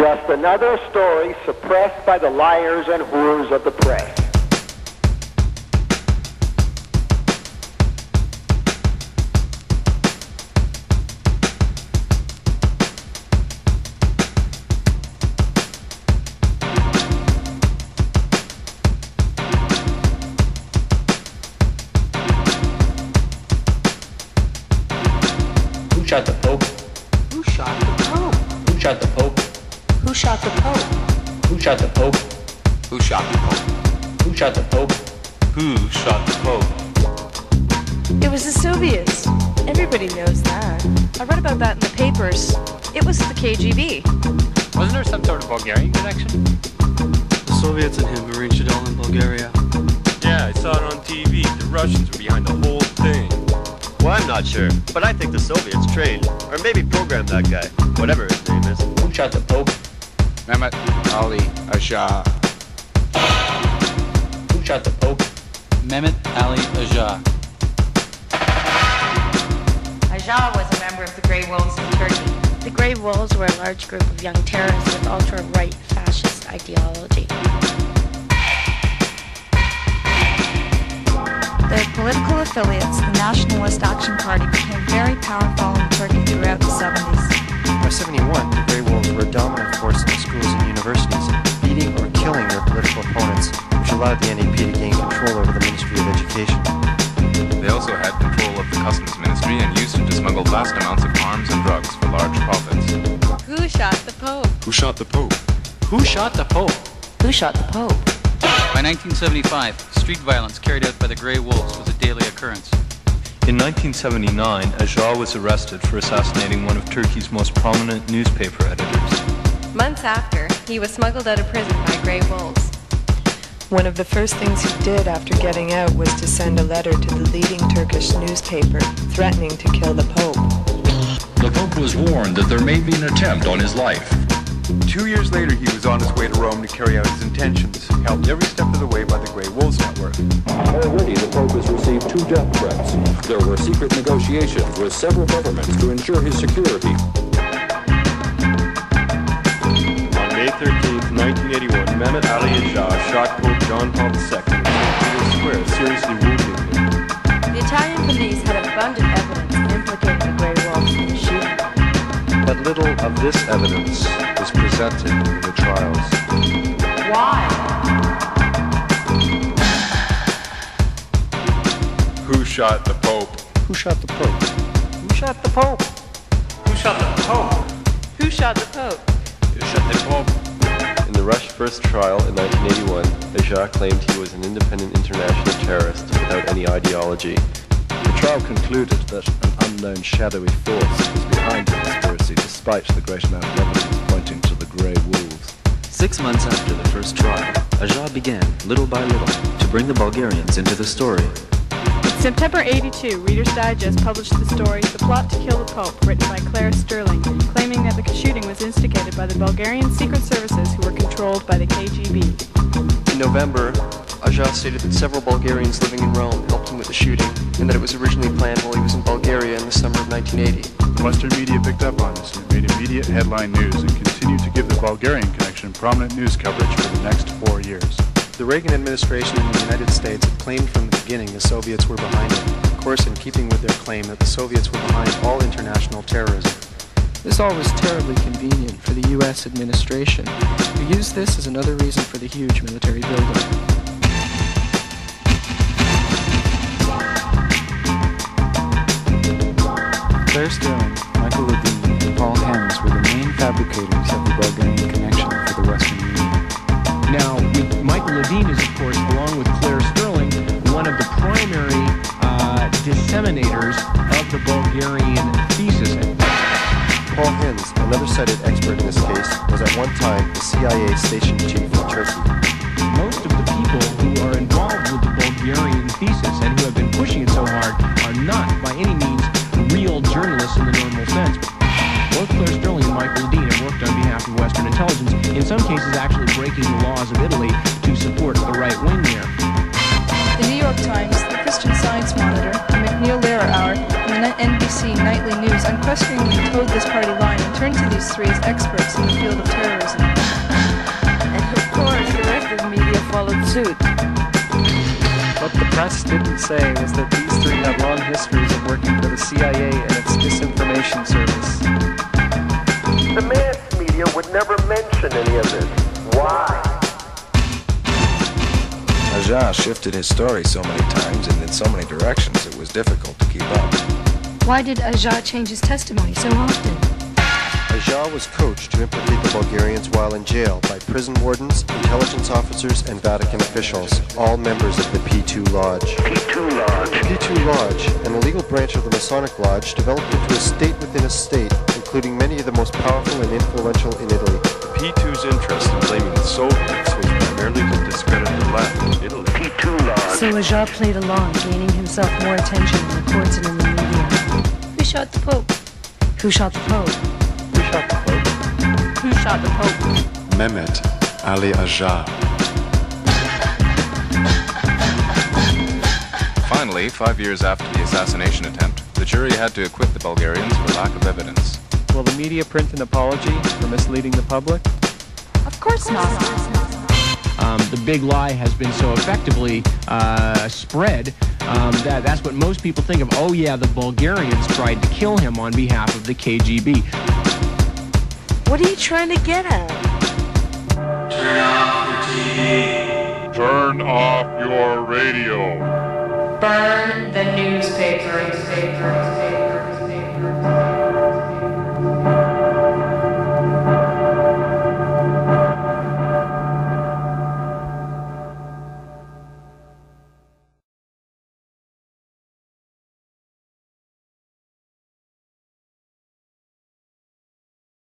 Just another story suppressed by the liars and whores of the press. Who shot the Pope? Who shot the Pope? Who shot the Pope? Who shot the Pope? Who shot the Pope? Who shot the Pope? Who shot the Pope? Who shot the Pope? It was the Soviets. Everybody knows that. I read about that in the papers. It was the KGB. Wasn't there some sort of Bulgarian connection? The Soviets and him arranged it all in Bulgaria. Yeah, I saw it on TV. The Russians were behind the whole thing. Well, I'm not sure, but I think the Soviets trained, or maybe programmed that guy, whatever his name is. Who shot the Pope? Mehmet Ali Agca. Who shot the Pope? Mehmet Ali Agca. Agca was a member of the Grey Wolves in Turkey. The Grey Wolves were a large group of young terrorists with ultra-right fascist ideology. Their political affiliates, the Nationalist Action Party, became very powerful in Turkey throughout the 70s. By 71, the Grey Wolves were a dominant force in the schools and universities, beating or killing their political opponents, which allowed the NAP to gain control over the Ministry of Education. They also had control of the customs ministry and used it to smuggle vast amounts of arms and drugs for large profits. Who shot the Pope? Who shot the Pope? Who shot the Pope? Who shot the Pope? By 1975, street violence carried out by the Grey Wolves was a daily occurrence. In 1979, Agca was arrested for assassinating one of Turkey's most prominent newspaper editors. Months after, he was smuggled out of prison by Grey Wolves. One of the first things he did after getting out was to send a letter to the leading Turkish newspaper threatening to kill the Pope. The Pope was warned that there may be an attempt on his life. Two years later, he was on his way to Rome to carry out his intentions, helped every step of the way by the Grey Wolves Network. Already, the Pope has received two death threats. There were secret negotiations with several governments to ensure his security. 13, 1981, Mehmet Ali Agca shot Pope John Paul II in St. Peter's Square, seriously wounding him. The Italian police had abundant evidence implicating the Grey Wolves in the shooting. But little of this evidence was presented in the trials. Why? Who shot the Pope? Who shot the Pope? Who shot the Pope? Who shot the Pope? Who shot the Pope? Who shot the Pope? In the Rush first trial in 1981, Agca claimed he was an independent international terrorist without any ideology. The trial concluded that an unknown shadowy force was behind the conspiracy despite the great amount of evidence pointing to the Grey Wolves. Six months after the first trial, Agca began, little by little, to bring the Bulgarians into the story. In September 82, Reader's Digest published the story The Plot to Kill the Pope, written by Claire Sterling, claiming that the shooting was instigated by the Bulgarian secret services who were controlled by the KGB. In November, Agca stated that several Bulgarians living in Rome helped him with the shooting, and that it was originally planned while he was in Bulgaria in the summer of 1980. The Western media picked up on this and made immediate headline news and continued to give the Bulgarian connection prominent news coverage for the next four years. The Reagan administration in the United States had claimed from the beginning the Soviets were behind it, of course in keeping with their claim that the Soviets were behind all international terrorism. This all was terribly convenient for the U.S. administration, who used this as another reason for the huge military buildup. Claire Sterling, Michael Ledeen, and Paul Henze were the main fabricators of the Bulgarian Ledeen is, of course, along with Claire Sterling, one of the primary uh, disseminators of the Bulgarian thesis. Paul Henze, another cited expert in this case, was at one time the CIA station chief in Turkey. Most of the people who are involved with the Bulgarian thesis and who have been pushing it so hard are not, by any means, real journalists in the normal sense. Both Claire Sterling and Michael Ledeen have worked on behalf of Western intelligence, in some cases actually breaking the laws of Italy York Times, the Christian Science Monitor, the MacNeil Lehrer Hour, and the NBC Nightly News unquestioningly towed this party line and turned to these three as experts in the field of terrorism. and of course, the rest of the media followed suit. What the press didn't say was that these three had long histories of working for the CIA and its disinformation service. The mass media would never mention any of this. Agca shifted his story so many times and in so many directions it was difficult to keep up. Why did Agca change his testimony so often? Agca was coached to implicate the Bulgarians while in jail by prison wardens, intelligence officers, and Vatican officials, all members of the P2 Lodge. P2 Lodge. P2 Lodge, an illegal branch of the Masonic Lodge, developed into a state within a state, including many of the most powerful and influential in Italy. P2's interest in blaming the Soviets was primarily to discredit the left in Italy. P2 Lodge. So Agca played along, gaining himself more attention in the courts and in the media. Who shot the Pope? Who shot the Pope? Who shot the Pope? Who shot the Pope? Mehmet Ali Agca. Finally, five years after the assassination attempt, the jury had to acquit the Bulgarians for lack of evidence. Will the media print an apology for misleading the public? Of course not. Um, the big lie has been so effectively uh, spread um, that that's what most people think of. Oh, yeah, the Bulgarians tried to kill him on behalf of the KGB. What are you trying to get at? Turn off your TV. Turn off your radio. Burn the newspaper. newspaper.